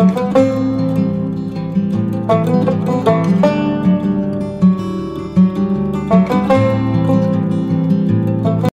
Música